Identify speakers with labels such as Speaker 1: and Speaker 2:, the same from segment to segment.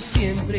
Speaker 1: siempre.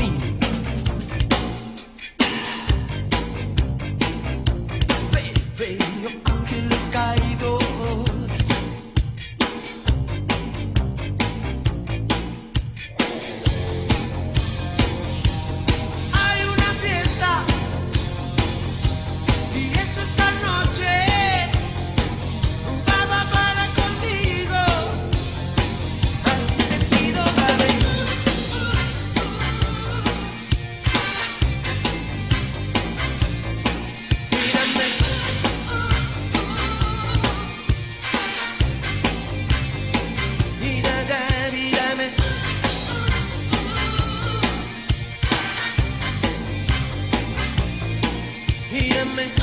Speaker 1: women